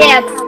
Yes.